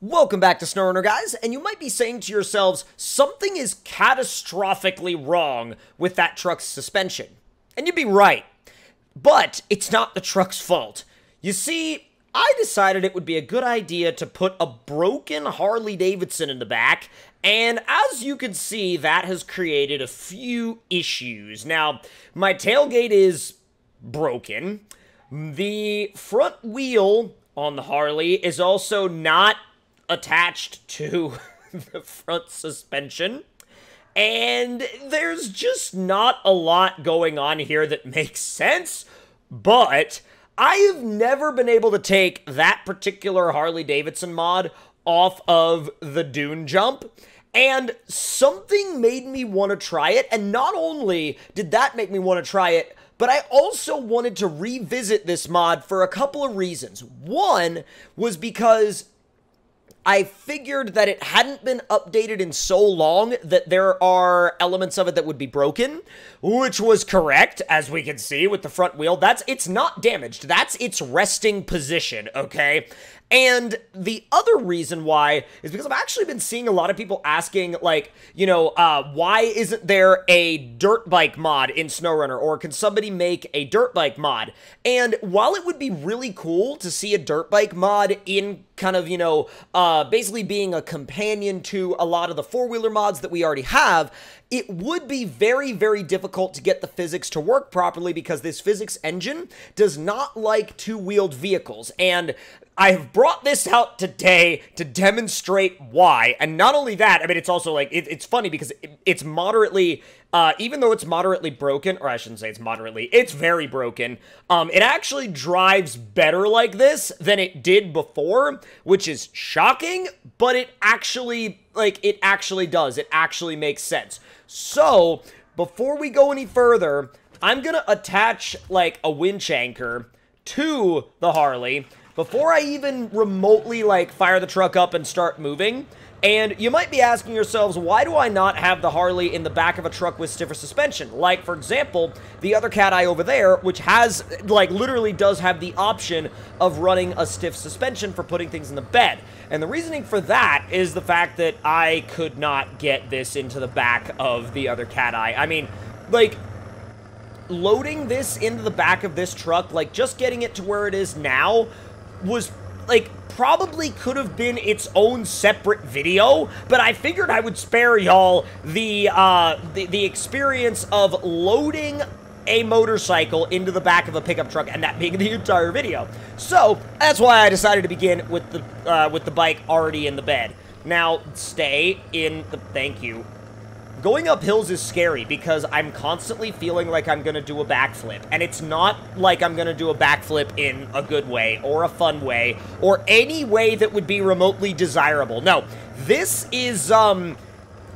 Welcome back to SnowRunner, guys, and you might be saying to yourselves, something is catastrophically wrong with that truck's suspension. And you'd be right. But it's not the truck's fault. You see, I decided it would be a good idea to put a broken Harley Davidson in the back, and as you can see, that has created a few issues. Now, my tailgate is broken. The front wheel on the Harley is also not attached to the front suspension. And there's just not a lot going on here that makes sense, but I have never been able to take that particular Harley Davidson mod off of the Dune jump. And something made me want to try it. And not only did that make me want to try it, but I also wanted to revisit this mod for a couple of reasons. One was because I figured that it hadn't been updated in so long that there are elements of it that would be broken, which was correct, as we can see with the front wheel. That's it's not damaged. That's its resting position, okay? And the other reason why is because I've actually been seeing a lot of people asking, like, you know, uh, why isn't there a dirt bike mod in SnowRunner? Or can somebody make a dirt bike mod? And while it would be really cool to see a dirt bike mod in kind of, you know, uh, basically being a companion to a lot of the four wheeler mods that we already have, it would be very, very difficult to get the physics to work properly because this physics engine does not like two wheeled vehicles. And I have brought this out today to demonstrate why. And not only that, I mean, it's also like, it, it's funny because it, it's moderately, uh, even though it's moderately broken, or I shouldn't say it's moderately, it's very broken, um, it actually drives better like this than it did before, which is shocking, but it actually, like, it actually does. It actually makes sense. So, before we go any further, I'm gonna attach, like, a winch anchor to the Harley, before I even remotely, like, fire the truck up and start moving. And you might be asking yourselves, why do I not have the Harley in the back of a truck with stiffer suspension? Like, for example, the other Cateye over there, which has, like, literally does have the option of running a stiff suspension for putting things in the bed. And the reasoning for that is the fact that I could not get this into the back of the other Cateye. I mean, like, loading this into the back of this truck, like, just getting it to where it is now was like probably could have been its own separate video, but I figured I would spare y'all the, uh, the, the experience of loading a motorcycle into the back of a pickup truck and that being the entire video. So, that's why I decided to begin with the, uh, with the bike already in the bed. Now, stay in the, thank you, Going up hills is scary because I'm constantly feeling like I'm gonna do a backflip. And it's not like I'm gonna do a backflip in a good way, or a fun way, or any way that would be remotely desirable. No, this is, um,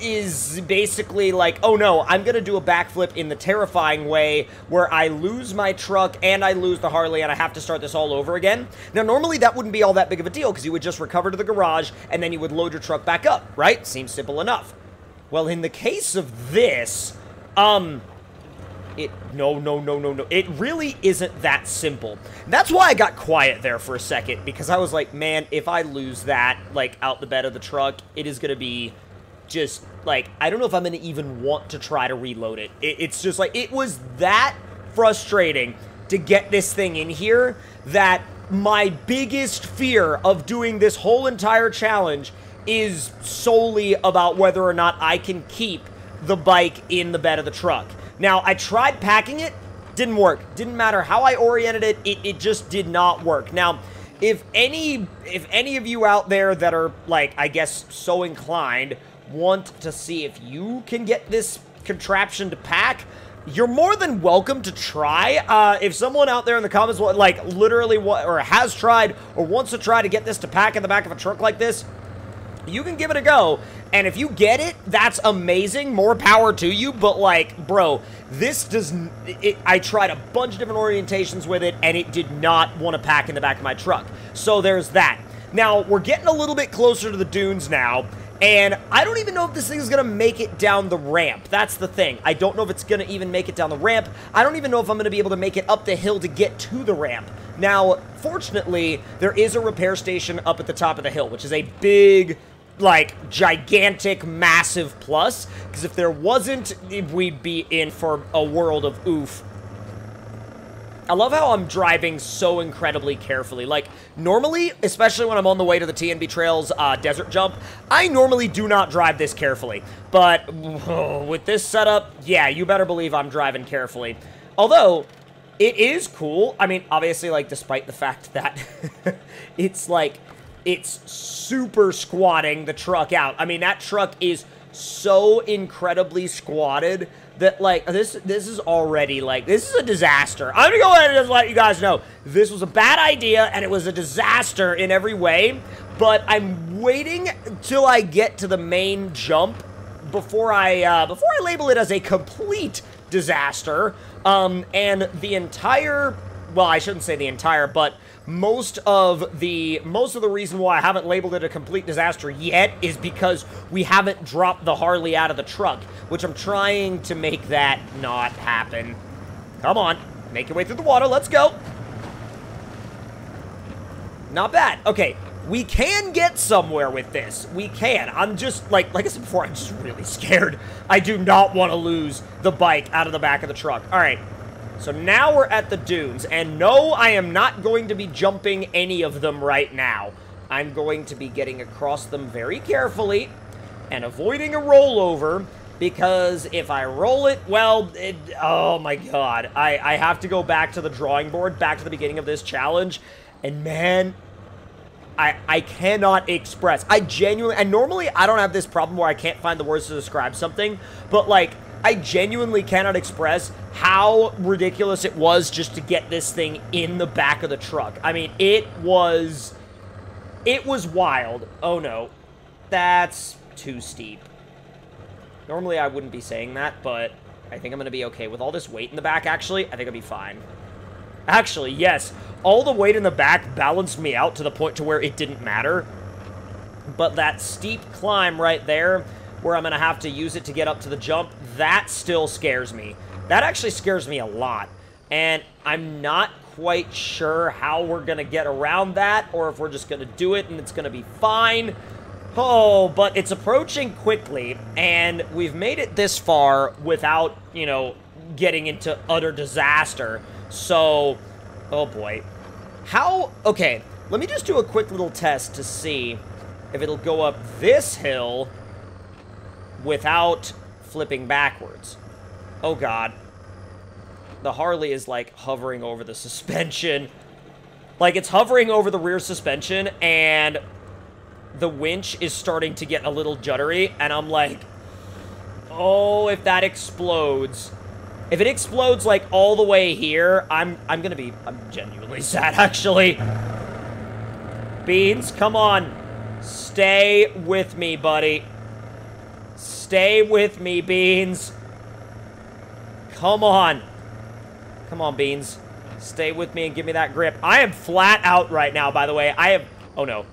is basically like, oh no, I'm gonna do a backflip in the terrifying way where I lose my truck and I lose the Harley and I have to start this all over again. Now, normally that wouldn't be all that big of a deal because you would just recover to the garage and then you would load your truck back up, right? Seems simple enough. Well, in the case of this, um, it, no, no, no, no, no. It really isn't that simple. That's why I got quiet there for a second, because I was like, man, if I lose that, like, out the bed of the truck, it is going to be just, like, I don't know if I'm going to even want to try to reload it. it. It's just, like, it was that frustrating to get this thing in here that my biggest fear of doing this whole entire challenge is solely about whether or not I can keep the bike in the bed of the truck. Now, I tried packing it, didn't work. Didn't matter how I oriented it, it, it just did not work. Now, if any if any of you out there that are like I guess so inclined want to see if you can get this contraption to pack, you're more than welcome to try. Uh, if someone out there in the comments, like, literally, what or has tried or wants to try to get this to pack in the back of a truck like this, you can give it a go. And if you get it, that's amazing. More power to you. But, like, bro, this does... It, I tried a bunch of different orientations with it, and it did not want to pack in the back of my truck. So there's that. Now, we're getting a little bit closer to the dunes now, And I don't even know if this thing is going to make it down the ramp. That's the thing. I don't know if it's going to even make it down the ramp. I don't even know if I'm going to be able to make it up the hill to get to the ramp. Now, fortunately, there is a repair station up at the top of the hill, which is a big, like, gigantic, massive plus. Because if there wasn't, we'd be in for a world of oof. I love how I'm driving so incredibly carefully. Like, normally, especially when I'm on the way to the TNB Trails uh, desert jump, I normally do not drive this carefully. But oh, with this setup, yeah, you better believe I'm driving carefully. Although, it is cool. I mean, obviously, like, despite the fact that it's, like, it's super squatting the truck out. I mean, that truck is so incredibly squatted that like this this is already like this is a disaster. I'm gonna go ahead and just let you guys know this was a bad idea and it was a disaster in every way. But I'm waiting till I get to the main jump before I uh, before I label it as a complete disaster. Um, and the entire well, I shouldn't say the entire, but most of the most of the reason why I haven't labeled it a complete disaster yet is because we haven't dropped the Harley out of the truck, which I'm trying to make that not happen. Come on, make your way through the water. Let's go. Not bad. Okay, we can get somewhere with this. We can. I'm just, like, like I said before, I'm just really scared. I do not want to lose the bike out of the back of the truck. All right, so now we're at the dunes, and no, I am not going to be jumping any of them right now. I'm going to be getting across them very carefully and avoiding a rollover because if I roll it, well, it, oh my god. I, I have to go back to the drawing board, back to the beginning of this challenge, and man, I, I cannot express. I genuinely, and normally I don't have this problem where I can't find the words to describe something, but like, I genuinely cannot express how ridiculous it was just to get this thing in the back of the truck. I mean, it was... It was wild. Oh, no. That's too steep. Normally, I wouldn't be saying that, but I think I'm going to be okay. With all this weight in the back, actually, I think I'll be fine. Actually, yes. All the weight in the back balanced me out to the point to where it didn't matter. But that steep climb right there where I'm going to have to use it to get up to the jump, that still scares me. That actually scares me a lot. And I'm not quite sure how we're going to get around that or if we're just going to do it and it's going to be fine. Oh, but it's approaching quickly, and we've made it this far without, you know, getting into utter disaster. So, oh boy. How, okay, let me just do a quick little test to see if it'll go up this hill without flipping backwards. Oh god. The Harley is like hovering over the suspension. Like it's hovering over the rear suspension and the winch is starting to get a little juddery and I'm like, oh, if that explodes. If it explodes like all the way here, I'm I'm gonna be I'm genuinely sad actually. Beans, come on. Stay with me, buddy. Stay with me, Beans. Come on. Come on, Beans. Stay with me and give me that grip. I am flat out right now, by the way. I have... Oh, no.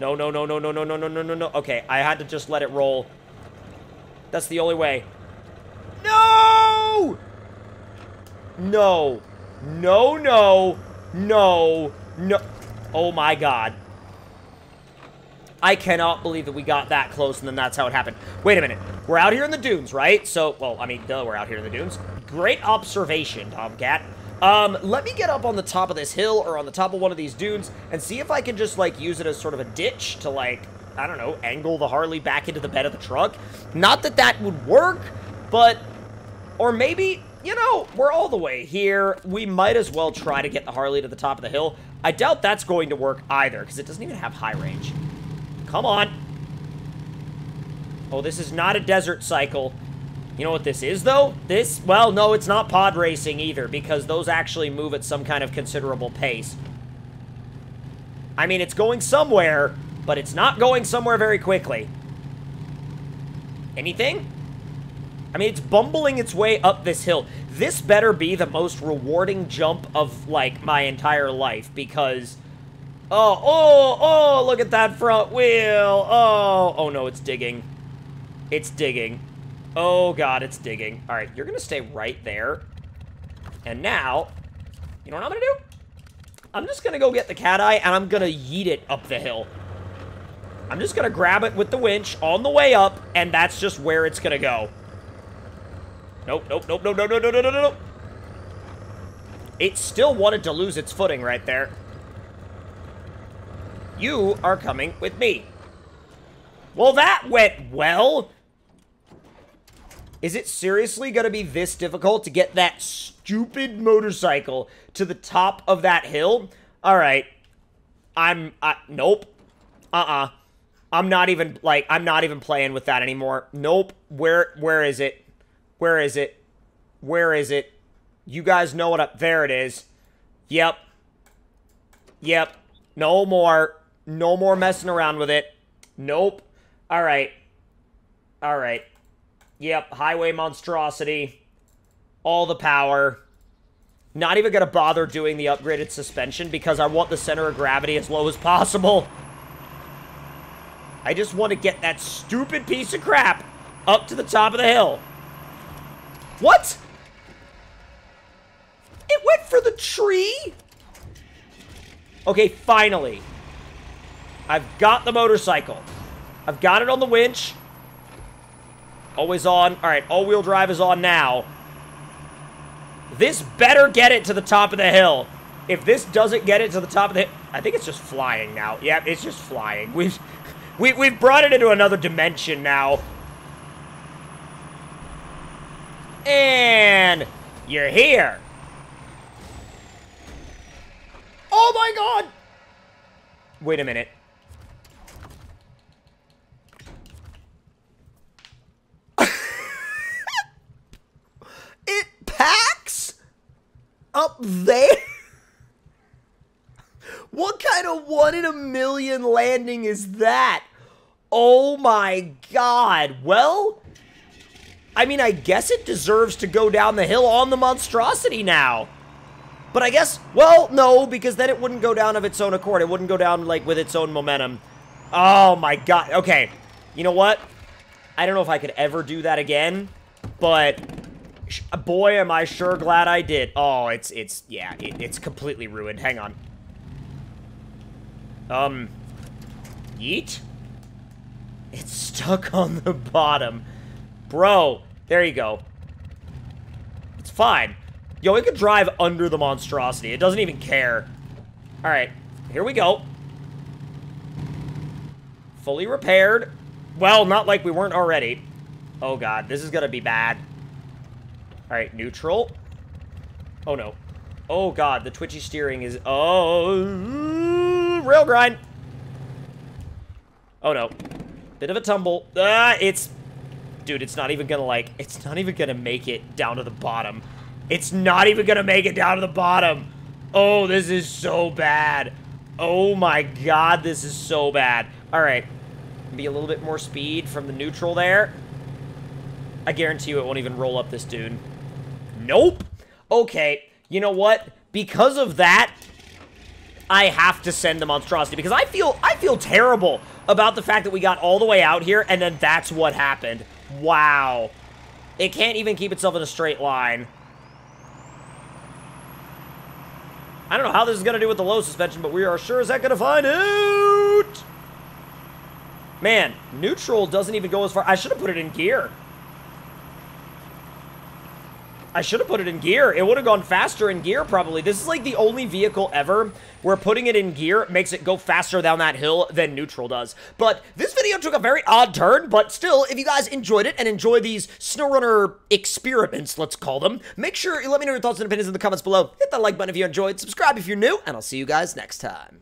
No, no, no, no, no, no, no, no, no, no, no. Okay, I had to just let it roll. That's the only way. No! No. No, no. No. No. Oh, my God. I cannot believe that we got that close and then that's how it happened. Wait a minute. We're out here in the dunes, right? So, well, I mean, duh, we're out here in the dunes. Great observation, Tomcat. Um, let me get up on the top of this hill or on the top of one of these dunes and see if I can just, like, use it as sort of a ditch to, like, I don't know, angle the Harley back into the bed of the truck. Not that that would work, but... Or maybe, you know, we're all the way here. We might as well try to get the Harley to the top of the hill. I doubt that's going to work either, because it doesn't even have high range. Come on. Oh, this is not a desert cycle. You know what this is, though? This, well, no, it's not pod racing either, because those actually move at some kind of considerable pace. I mean, it's going somewhere, but it's not going somewhere very quickly. Anything? I mean, it's bumbling its way up this hill. This better be the most rewarding jump of, like, my entire life, because Oh, oh, oh, look at that front wheel. Oh, oh no, it's digging. It's digging. Oh god, it's digging. All right, you're gonna stay right there. And now, you know what I'm gonna do? I'm just gonna go get the Cateye and I'm gonna yeet it up the hill. I'm just gonna grab it with the winch on the way up, and that's just where it's gonna go. Nope, nope, nope, nope, nope, nope, nope, nope, nope. It still wanted to lose its footing right there. You are coming with me. Well, that went well. Is it seriously going to be this difficult to get that stupid motorcycle to the top of that hill? All right. I'm, I, nope. Uh-uh. I'm not even, like, I'm not even playing with that anymore. Nope. Where, where is it? Where is it? Where is it? You guys know what up, there it is. Yep. Yep. No more. No more messing around with it. Nope. All right. All right. Yep, highway monstrosity. All the power. Not even going to bother doing the upgraded suspension because I want the center of gravity as low as possible. I just want to get that stupid piece of crap up to the top of the hill. What? It went for the tree? Okay, finally. I've got the motorcycle. I've got it on the winch. Always on. All right, all-wheel drive is on now. This better get it to the top of the hill. If this doesn't get it to the top of the I think it's just flying now. Yeah, it's just flying. We've, we, we've brought it into another dimension now. And you're here. Oh my god! Wait a minute. Up there? what kind of one in a million landing is that? Oh my god. Well, I mean, I guess it deserves to go down the hill on the monstrosity now. But I guess, well, no, because then it wouldn't go down of its own accord. It wouldn't go down, like, with its own momentum. Oh my god. Okay. You know what? I don't know if I could ever do that again, but boy, am I sure glad I did. Oh, it's, it's, yeah, it, it's completely ruined. Hang on. Um, yeet? It's stuck on the bottom. Bro, there you go. It's fine. Yo, it could drive under the monstrosity. It doesn't even care. All right, here we go. Fully repaired. Well, not like we weren't already. Oh, God, this is gonna be bad. All right, neutral. Oh, no. Oh, God, the twitchy steering is... Oh, rail grind. Oh, no. Bit of a tumble. Ah, it's... Dude, it's not even gonna, like... It's not even gonna make it down to the bottom. It's not even gonna make it down to the bottom. Oh, this is so bad. Oh, my God, this is so bad. All right. Be a little bit more speed from the neutral there. I guarantee you it won't even roll up this dune. Nope. Okay, you know what? Because of that, I have to send the monstrosity because I feel I feel terrible about the fact that we got all the way out here and then that's what happened. Wow. It can't even keep itself in a straight line. I don't know how this is going to do with the low suspension, but we are sure as heck going to find out. Man, neutral doesn't even go as far. I should have put it in gear. I should have put it in gear. It would have gone faster in gear, probably. This is like the only vehicle ever where putting it in gear makes it go faster down that hill than neutral does. But this video took a very odd turn, but still, if you guys enjoyed it and enjoy these SnowRunner experiments, let's call them, make sure you let me know your thoughts and opinions in the comments below. Hit that like button if you enjoyed, subscribe if you're new, and I'll see you guys next time.